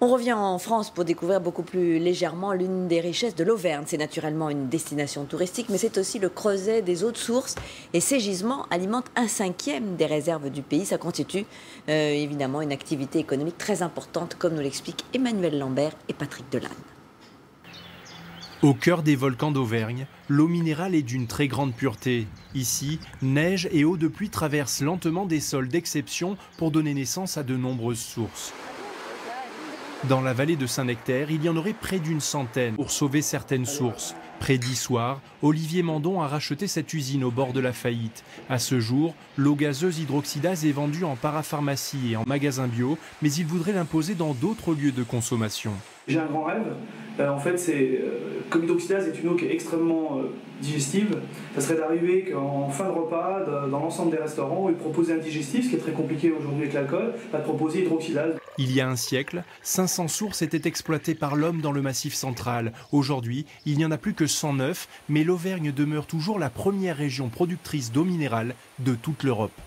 On revient en France pour découvrir beaucoup plus légèrement l'une des richesses de l'Auvergne. C'est naturellement une destination touristique, mais c'est aussi le creuset des eaux de source. Et ces gisements alimentent un cinquième des réserves du pays. Ça constitue euh, évidemment une activité économique très importante, comme nous l'expliquent Emmanuel Lambert et Patrick Delanne. Au cœur des volcans d'Auvergne, l'eau minérale est d'une très grande pureté. Ici, neige et eau de pluie traversent lentement des sols d'exception pour donner naissance à de nombreuses sources. Dans la vallée de Saint-Nectaire, il y en aurait près d'une centaine pour sauver certaines sources. Près d'Issoire, Olivier Mandon a racheté cette usine au bord de la faillite. À ce jour, l'eau gazeuse hydroxydase est vendue en parapharmacie et en magasin bio, mais il voudrait l'imposer dans d'autres lieux de consommation. J'ai un grand rêve. Euh, en fait, c'est euh, comme l'hydroxydase est une eau qui est extrêmement euh, digestive, ça serait d'arriver qu'en fin de repas, dans l'ensemble des restaurants, ils proposent un digestif, ce qui est très compliqué aujourd'hui avec l'alcool, va proposer hydroxydase. Il y a un siècle, 500 sources étaient exploitées par l'homme dans le massif central. Aujourd'hui, il n'y en a plus que 109, mais l'Auvergne demeure toujours la première région productrice d'eau minérale de toute l'Europe.